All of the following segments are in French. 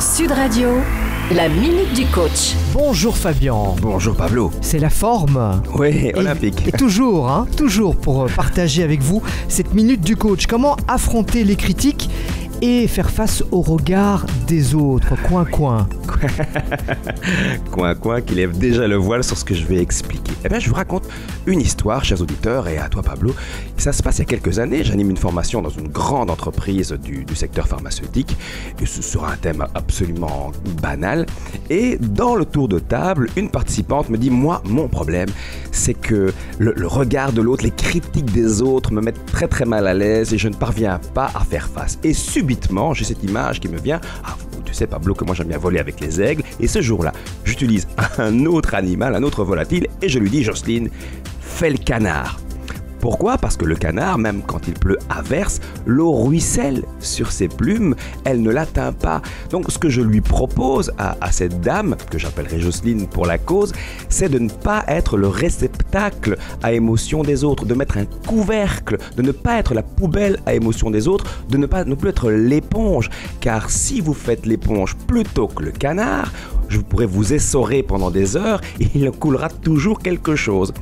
Sud Radio, la minute du coach. Bonjour Fabien. Bonjour Pablo. C'est la forme. Oui, olympique. Et, toujours, hein, toujours pour partager avec vous cette minute du coach. Comment affronter les critiques et faire face au regard des autres. Coin, coin. Coin coin qui lève déjà le voile sur ce que je vais expliquer. Eh bien, je vous raconte une histoire, chers auditeurs, et à toi Pablo. Ça se passe il y a quelques années. J'anime une formation dans une grande entreprise du, du secteur pharmaceutique, et ce- sur un thème absolument banal. Et dans le tour de table, une participante me dit Moi, mon problème, c'est que le, le regard de l'autre, les critiques des autres me mettent très très mal à l'aise et je ne parviens pas à faire face. Et subitement, j'ai cette image qui me vient. Ah, tu sais, Pablo, que moi j'aime bien voler avec les aigles. Et ce jour-là, j'utilise un autre animal, un autre volatile, et je lui dis, Jocelyne, fais le canard. Pourquoi? Parce que le canard, même quand il pleut à verse, l'eau ruisselle sur ses plumes, elle ne l'atteint pas. Donc ce que je lui propose à, cette dame, que j'appellerai Jocelyne pour la cause, c'est de ne pas être le réceptacle à émotion des autres, de mettre un couvercle, de ne pas être la poubelle à émotion des autres, de ne pas non plus être l'éponge. Car si vous faites l'éponge plutôt que le canard, je pourrais vous essorer pendant des heures et il coulera toujours quelque chose.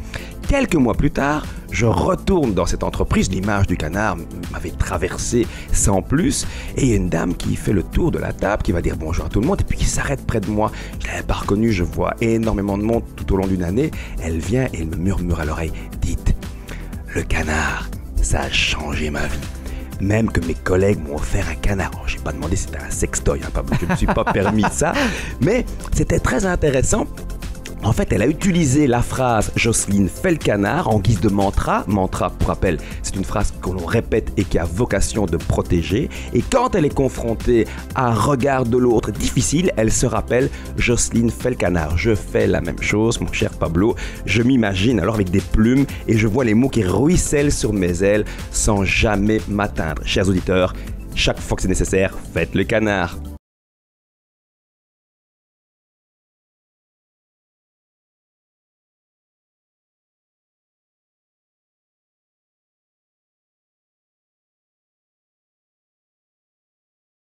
Quelques mois plus tard, je retourne dans cette entreprise. L'image du canard m'avait traversé sans plus. Et une dame qui fait le tour de la table, qui va dire bonjour à tout le monde, et puis qui s'arrête près de moi. Je ne l'avais pas reconnue, je vois énormément de monde tout au long d'une année. Elle vient et elle me murmure à l'oreille Dites, le canard, ça a changé ma vie. Même que mes collègues m'ont offert un canard. Alors, j'ai pas demandé si c'était un sextoy, hein, je ne me suis pas permis ça. Mais c'était très intéressant en fait, elle a utilisé la phrase Jocelyne fait le canard en guise de mantra. Mantra, pour rappel, c'est une phrase que l'on répète et qui a vocation de protéger. Et quand elle est confrontée à un regard de l'autre difficile, elle se rappelle Jocelyne fait le canard. Je fais la même chose, mon cher Pablo. Je m'imagine alors avec des plumes et je vois les mots qui ruissellent sur mes ailes sans jamais m'atteindre. Chers auditeurs, chaque fois que c'est nécessaire, faites le canard.